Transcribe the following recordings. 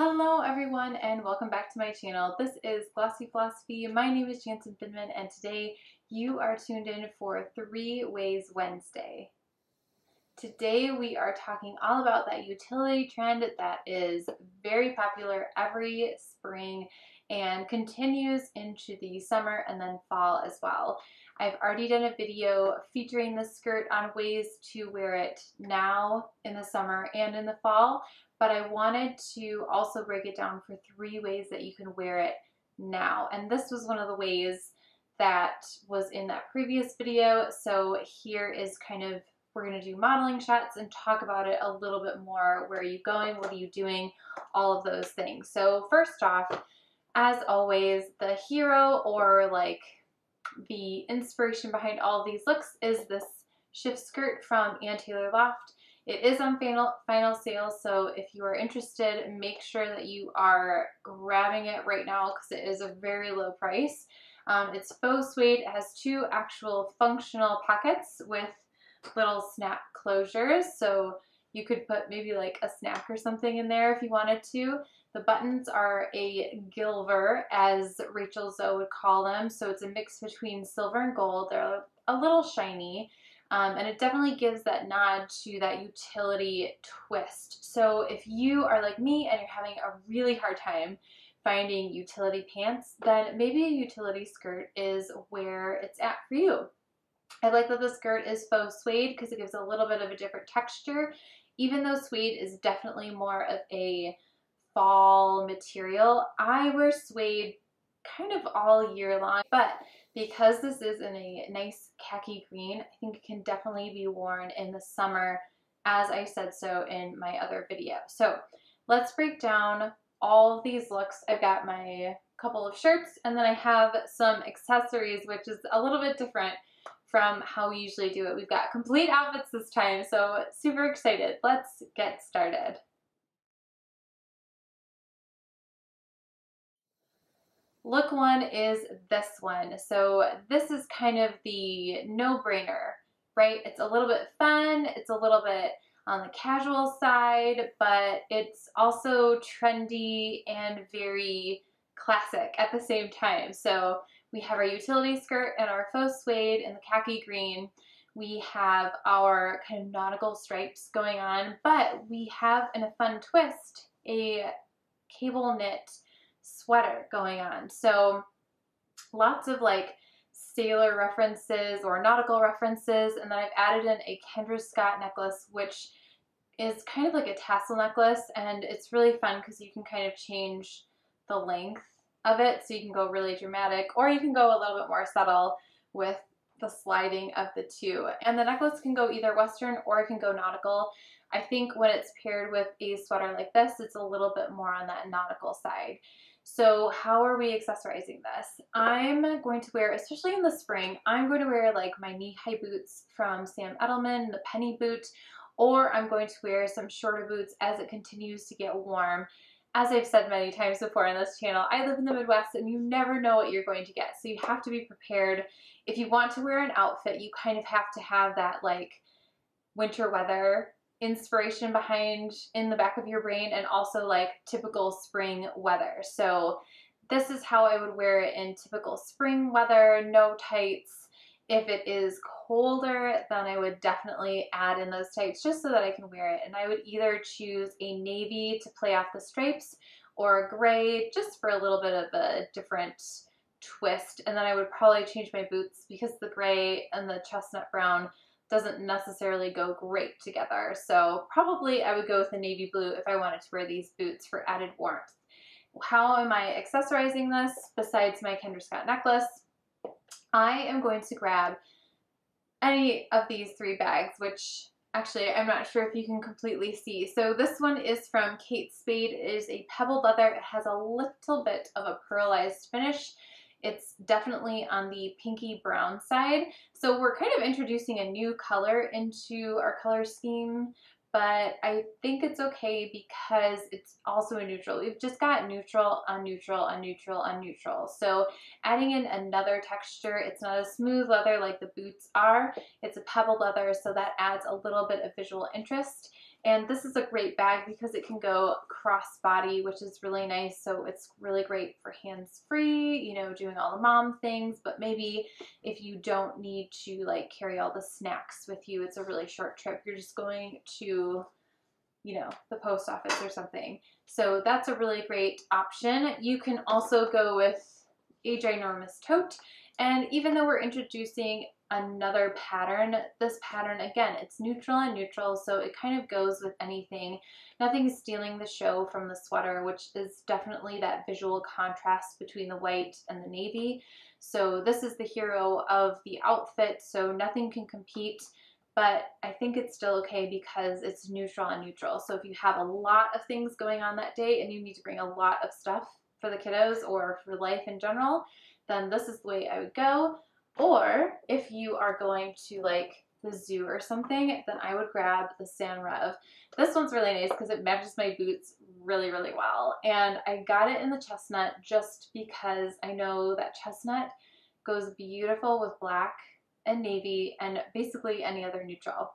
Hello everyone and welcome back to my channel. This is Glossy Philosophy. My name is Jancyn Bindman and today you are tuned in for Three Ways Wednesday. Today we are talking all about that utility trend that is very popular every spring and continues into the summer and then fall as well. I've already done a video featuring this skirt on ways to wear it now in the summer and in the fall, but I wanted to also break it down for three ways that you can wear it now. And this was one of the ways that was in that previous video. So here is kind of, we're gonna do modeling shots and talk about it a little bit more. Where are you going? What are you doing? All of those things. So first off, as always, the hero or like the inspiration behind all these looks is this shift skirt from Ann Taylor Loft. It is on final, final sale, so if you are interested, make sure that you are grabbing it right now because it is a very low price. Um, it's faux suede. It has two actual functional pockets with little snap closures, so you could put maybe like a snack or something in there if you wanted to. The buttons are a gilver, as Rachel Zoe would call them, so it's a mix between silver and gold. They're a little shiny. Um, and it definitely gives that nod to that utility twist. So if you are like me and you're having a really hard time finding utility pants, then maybe a utility skirt is where it's at for you. I like that the skirt is faux suede because it gives a little bit of a different texture. Even though suede is definitely more of a fall material, I wear suede kind of all year long, but because this is in a nice khaki green, I think it can definitely be worn in the summer as I said so in my other video. So let's break down all these looks. I've got my couple of shirts and then I have some accessories which is a little bit different from how we usually do it. We've got complete outfits this time, so super excited. Let's get started. Look one is this one. So this is kind of the no-brainer, right? It's a little bit fun, it's a little bit on the casual side, but it's also trendy and very classic at the same time. So we have our utility skirt and our faux suede in the khaki green. We have our kind of nautical stripes going on, but we have in a fun twist a cable knit sweater going on. So lots of like sailor references or nautical references. And then I've added in a Kendra Scott necklace, which is kind of like a tassel necklace. And it's really fun because you can kind of change the length of it. So you can go really dramatic or you can go a little bit more subtle with the sliding of the two. And the necklace can go either Western or it can go nautical. I think when it's paired with a sweater like this, it's a little bit more on that nautical side. So how are we accessorizing this? I'm going to wear, especially in the spring, I'm going to wear like my knee-high boots from Sam Edelman, the penny boot, or I'm going to wear some shorter boots as it continues to get warm. As I've said many times before on this channel, I live in the Midwest and you never know what you're going to get. So you have to be prepared. If you want to wear an outfit, you kind of have to have that like winter weather inspiration behind in the back of your brain and also like typical spring weather. So this is how I would wear it in typical spring weather, no tights. If it is colder, then I would definitely add in those tights just so that I can wear it. And I would either choose a navy to play off the stripes or a gray just for a little bit of a different twist. And then I would probably change my boots because the gray and the chestnut brown doesn't necessarily go great together. So probably I would go with the navy blue if I wanted to wear these boots for added warmth. How am I accessorizing this besides my Kendra Scott necklace? I am going to grab any of these three bags, which actually I'm not sure if you can completely see. So this one is from Kate Spade. It is a pebbled leather. It has a little bit of a pearlized finish. It's definitely on the pinky brown side. So we're kind of introducing a new color into our color scheme, but I think it's okay because it's also a neutral. We've just got neutral, on neutral, on neutral, on neutral. So adding in another texture, it's not a smooth leather like the boots are. It's a pebbled leather, so that adds a little bit of visual interest. And this is a great bag because it can go crossbody, which is really nice. So it's really great for hands-free, you know, doing all the mom things. But maybe if you don't need to like carry all the snacks with you, it's a really short trip. You're just going to, you know, the post office or something. So that's a really great option. You can also go with a ginormous tote. And even though we're introducing another pattern. This pattern, again, it's neutral and neutral, so it kind of goes with anything. Nothing's stealing the show from the sweater, which is definitely that visual contrast between the white and the navy. So this is the hero of the outfit, so nothing can compete, but I think it's still okay because it's neutral and neutral. So if you have a lot of things going on that day and you need to bring a lot of stuff for the kiddos or for life in general, then this is the way I would go. Or if you are going to like the zoo or something, then I would grab the Senreve. This one's really nice because it matches my boots really, really well. And I got it in the chestnut just because I know that chestnut goes beautiful with black and navy and basically any other neutral.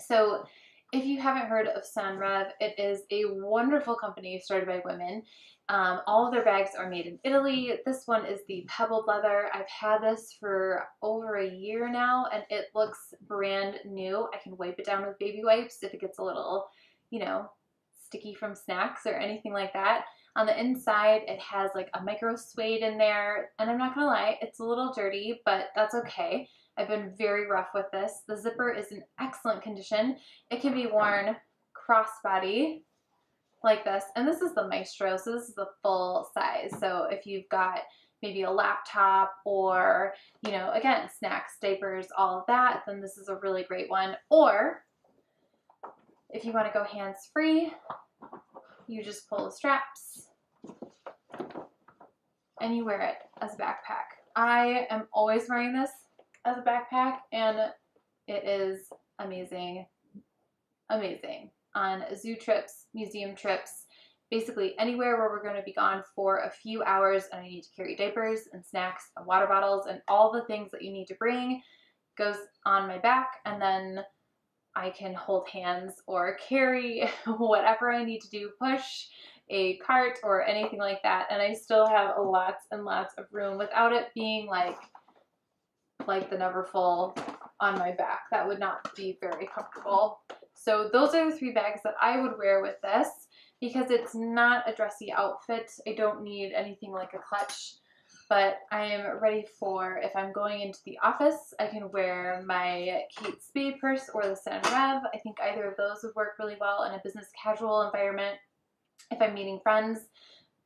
So if you haven't heard of Senreve, it is a wonderful company started by women um, all of their bags are made in Italy. This one is the pebbled leather. I've had this for over a year now and it looks brand new. I can wipe it down with baby wipes if it gets a little, you know, sticky from snacks or anything like that. On the inside, it has like a micro suede in there. And I'm not gonna lie, it's a little dirty, but that's okay. I've been very rough with this. The zipper is in excellent condition. It can be worn crossbody like this. And this is the Maestro, so this is the full size. So if you've got maybe a laptop or, you know, again, snacks, diapers, all of that, then this is a really great one. Or if you want to go hands-free, you just pull the straps and you wear it as a backpack. I am always wearing this as a backpack and it is amazing, amazing. On zoo trips, museum trips, basically anywhere where we're going to be gone for a few hours and I need to carry diapers and snacks and water bottles and all the things that you need to bring goes on my back and then I can hold hands or carry whatever I need to do, push a cart or anything like that and I still have lots and lots of room without it being like like the Neverfull on my back. That would not be very comfortable. So those are the three bags that I would wear with this because it's not a dressy outfit. I don't need anything like a clutch, but I am ready for, if I'm going into the office, I can wear my Kate Spade purse or the Senreve. I think either of those would work really well in a business casual environment. If I'm meeting friends,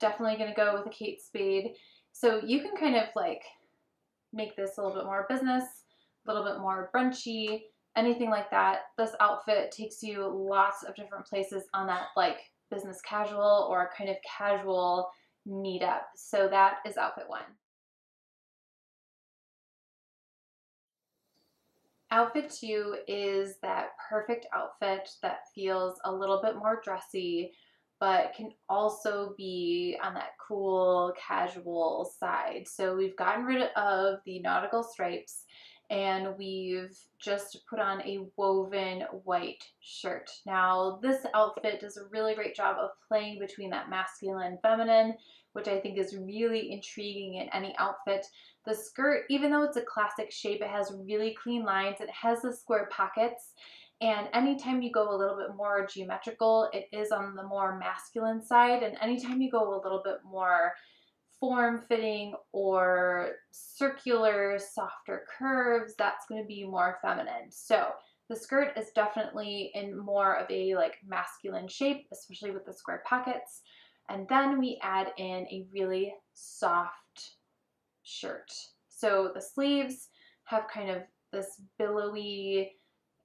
definitely going to go with a Kate Spade. So you can kind of like make this a little bit more business, a little bit more brunchy, anything like that. This outfit takes you lots of different places on that like business casual or kind of casual meetup. So that is outfit one. Outfit two is that perfect outfit that feels a little bit more dressy, but can also be on that cool casual side. So we've gotten rid of the nautical stripes and we've just put on a woven white shirt. Now this outfit does a really great job of playing between that masculine and feminine, which I think is really intriguing in any outfit. The skirt, even though it's a classic shape, it has really clean lines. It has the square pockets. And anytime you go a little bit more geometrical, it is on the more masculine side. And anytime you go a little bit more form-fitting or circular, softer curves, that's going to be more feminine. So the skirt is definitely in more of a like masculine shape, especially with the square pockets. And then we add in a really soft shirt. So the sleeves have kind of this billowy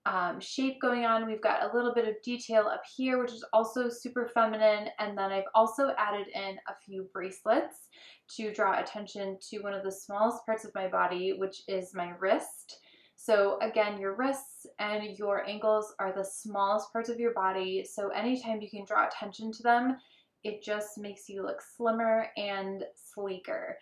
um, shape going on. We've got a little bit of detail up here, which is also super feminine. And then I've also added in a few bracelets to draw attention to one of the smallest parts of my body, which is my wrist. So again, your wrists and your ankles are the smallest parts of your body. So anytime you can draw attention to them, it just makes you look slimmer and sleeker.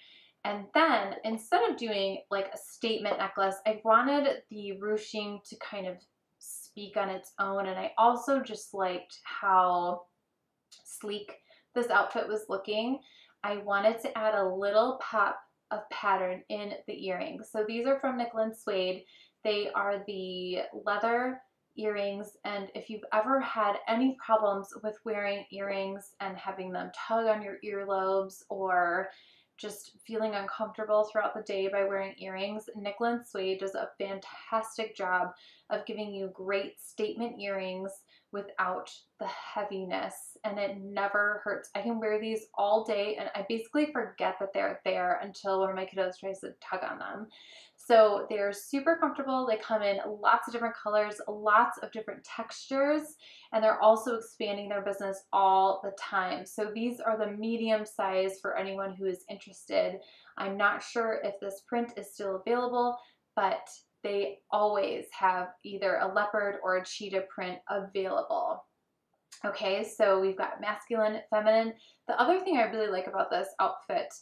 And then instead of doing like a statement necklace, I wanted the ruching to kind of speak on its own. And I also just liked how sleek this outfit was looking. I wanted to add a little pop of pattern in the earrings. So these are from Nickel & Suede. They are the leather earrings and if you've ever had any problems with wearing earrings and having them tug on your earlobes or just feeling uncomfortable throughout the day by wearing earrings, Nickel & Suede does a fantastic job of giving you great statement earrings without the heaviness and it never hurts. I can wear these all day and I basically forget that they're there until one of my kiddos tries to tug on them. So they're super comfortable. They come in lots of different colors, lots of different textures, and they're also expanding their business all the time. So these are the medium size for anyone who is interested. I'm not sure if this print is still available, but they always have either a leopard or a cheetah print available. Okay, so we've got masculine, feminine. The other thing I really like about this outfit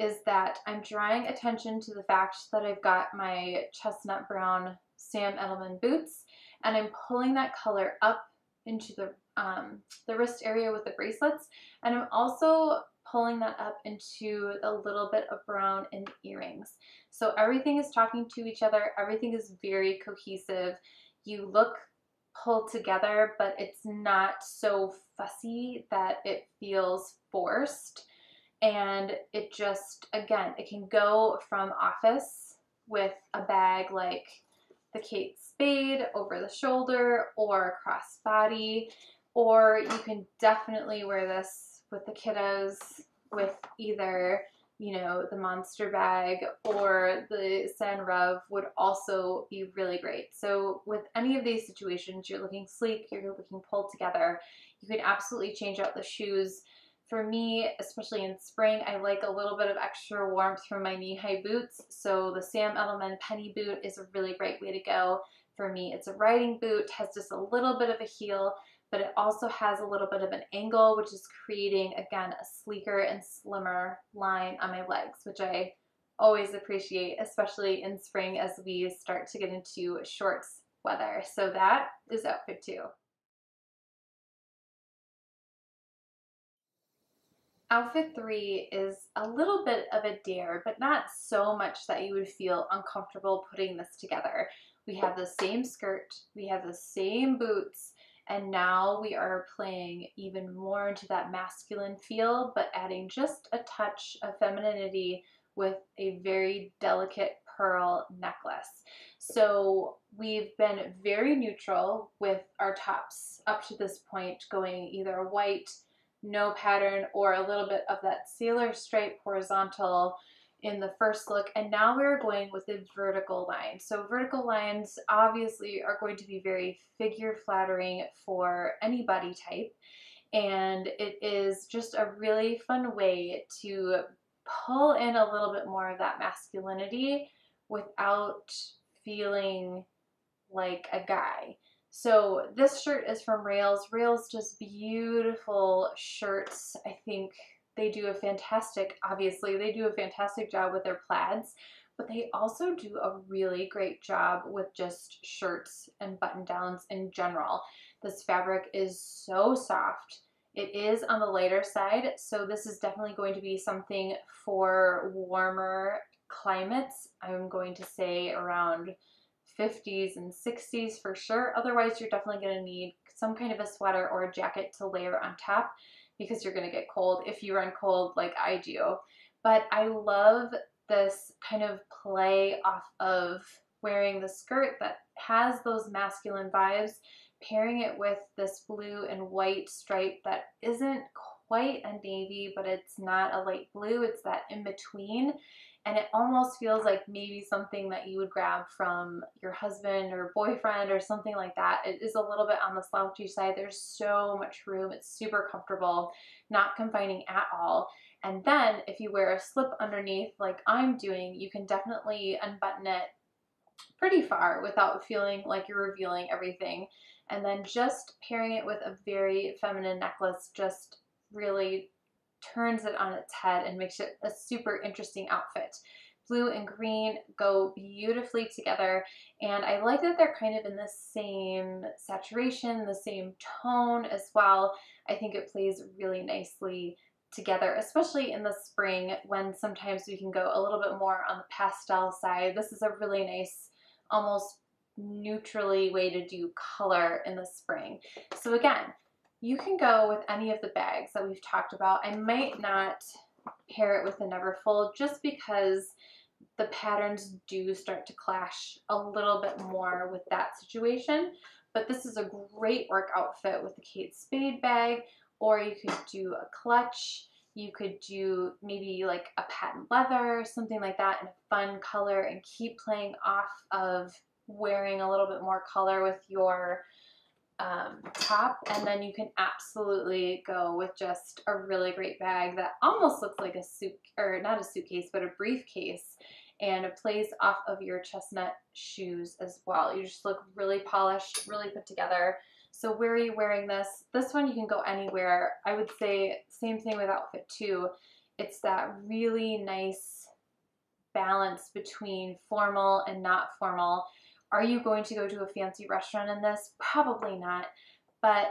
is that I'm drawing attention to the fact that I've got my chestnut brown Sam Edelman boots and I'm pulling that color up into the, um, the wrist area with the bracelets and I'm also pulling that up into a little bit of brown in the earrings. So everything is talking to each other, everything is very cohesive. You look pulled together, but it's not so fussy that it feels forced and it just again it can go from office with a bag like the Kate Spade over the shoulder or crossbody or you can definitely wear this with the kiddos with either you know the monster bag or the Senreve would also be really great so with any of these situations you're looking sleek you're looking pulled together you can absolutely change out the shoes for me, especially in spring, I like a little bit of extra warmth from my knee-high boots. So the Sam Edelman penny boot is a really great way to go. For me, it's a riding boot, has just a little bit of a heel, but it also has a little bit of an angle, which is creating, again, a sleeker and slimmer line on my legs, which I always appreciate, especially in spring as we start to get into shorts weather. So that is outfit two. Outfit three is a little bit of a dare, but not so much that you would feel uncomfortable putting this together. We have the same skirt, we have the same boots, and now we are playing even more into that masculine feel, but adding just a touch of femininity with a very delicate pearl necklace. So we've been very neutral with our tops up to this point, going either white, no pattern or a little bit of that sailor stripe horizontal in the first look and now we're going with a vertical line. So vertical lines obviously are going to be very figure flattering for any body type and it is just a really fun way to pull in a little bit more of that masculinity without feeling like a guy. So this shirt is from Rails. Rails does beautiful shirts. I think they do a fantastic, obviously, they do a fantastic job with their plaids, but they also do a really great job with just shirts and button downs in general. This fabric is so soft. It is on the lighter side, so this is definitely going to be something for warmer climates. I'm going to say around 50s and 60s for sure. Otherwise, you're definitely going to need some kind of a sweater or a jacket to layer on top because you're going to get cold if you run cold like I do. But I love this kind of play off of wearing the skirt that has those masculine vibes, pairing it with this blue and white stripe that isn't quite a navy, but it's not a light blue. It's that in between and it almost feels like maybe something that you would grab from your husband or boyfriend or something like that. It is a little bit on the slouchy side. There's so much room. It's super comfortable, not confining at all. And then if you wear a slip underneath like I'm doing, you can definitely unbutton it pretty far without feeling like you're revealing everything. And then just pairing it with a very feminine necklace just really turns it on its head and makes it a super interesting outfit. blue and green go beautifully together and I like that they're kind of in the same saturation, the same tone as well. I think it plays really nicely together, especially in the spring when sometimes we can go a little bit more on the pastel side. This is a really nice, almost neutrally way to do color in the spring. So again, you can go with any of the bags that we've talked about. I might not pair it with a Neverfull just because the patterns do start to clash a little bit more with that situation. But this is a great work outfit with the Kate Spade bag, or you could do a clutch. You could do maybe like a patent leather, something like that in a fun color and keep playing off of wearing a little bit more color with your um, top and then you can absolutely go with just a really great bag that almost looks like a suit or not a suitcase but a briefcase and it plays off of your chestnut shoes as well. You just look really polished, really put together. So where are you wearing this? This one you can go anywhere. I would say same thing with outfit two. It's that really nice balance between formal and not formal. Are you going to go to a fancy restaurant in this? Probably not, but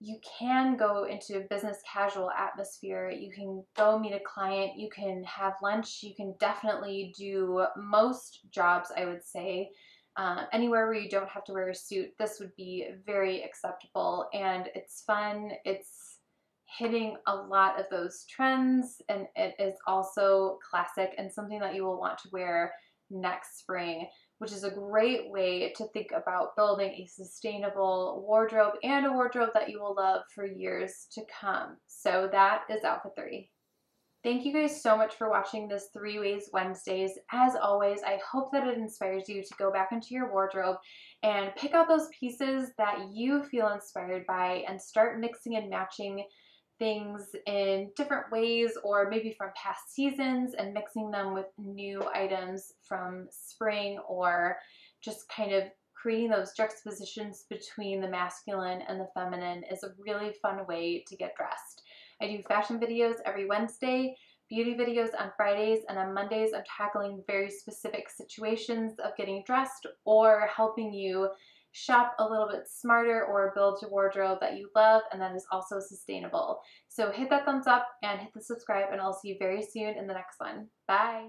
you can go into a business casual atmosphere. You can go meet a client. You can have lunch. You can definitely do most jobs, I would say. Uh, anywhere where you don't have to wear a suit, this would be very acceptable and it's fun. It's hitting a lot of those trends and it is also classic and something that you will want to wear next spring which is a great way to think about building a sustainable wardrobe and a wardrobe that you will love for years to come. So that is outfit three. Thank you guys so much for watching this Three Ways Wednesdays. As always, I hope that it inspires you to go back into your wardrobe and pick out those pieces that you feel inspired by and start mixing and matching things in different ways or maybe from past seasons and mixing them with new items from spring or just kind of creating those juxtapositions between the masculine and the feminine is a really fun way to get dressed. I do fashion videos every Wednesday, beauty videos on Fridays, and on Mondays I'm tackling very specific situations of getting dressed or helping you shop a little bit smarter or build a wardrobe that you love and that is also sustainable. So hit that thumbs up and hit the subscribe and I'll see you very soon in the next one. Bye!